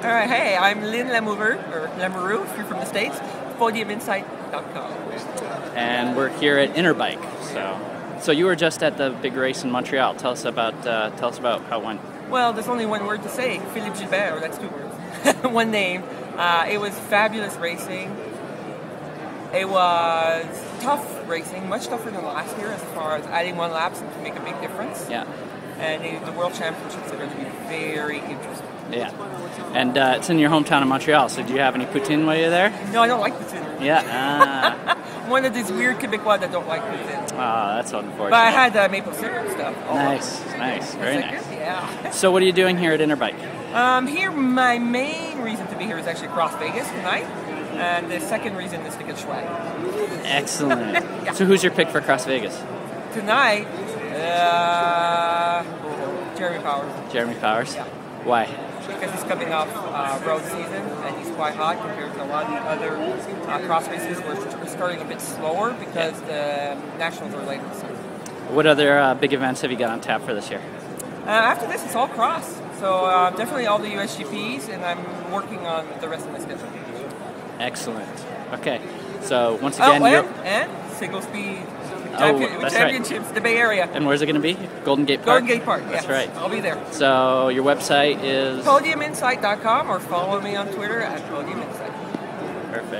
All right, hey, I'm Lyne Lamoureux, or Lamoureux if you're from the States, podiuminsight.com. And we're here at Interbike. So, so you were just at the big race in Montreal. Tell us about uh, tell us about how it went. Well, there's only one word to say Philippe Gilbert, that's two words, one name. Uh, it was fabulous racing. It was tough racing, much tougher than last year as far as adding one lap to make a big difference. Yeah. And the, the World Championships are going to be very interesting. Yeah. And uh, it's in your hometown of Montreal, so do you have any poutine while you're there? No, I don't like poutine. Yeah. Ah. One of these weird Quebecois that don't like poutine. Ah, that's unfortunate. But I had uh, maple syrup stuff. Oh. Nice, nice, very nice. Yeah. So, what are you doing here at Interbike? Um, here, my main reason to be here is actually Cross Vegas tonight. And the second reason is to get swag. Excellent. Yeah. So, who's your pick for Cross Vegas? Tonight, uh, Jeremy Powers. Jeremy Powers. Yeah. Why? Because he's coming off uh, road season and he's quite hot compared to a lot of the other uh, cross races where we're starting a bit slower because the nationals are later. So. What other uh, big events have you got on tap for this year? Uh, after this, it's all cross. So uh, definitely all the USGPs, and I'm working on the rest of my schedule. Excellent. Okay. So once Oh, again, you're. and, and single speed Oh, champion, that's right. championships, the Bay Area. And where's it going to be? Golden Gate Park. Golden Gate Park, That's yes. right. I'll be there. So your website is Podiuminsight.com or follow me on Twitter at podiuminsight. perfect.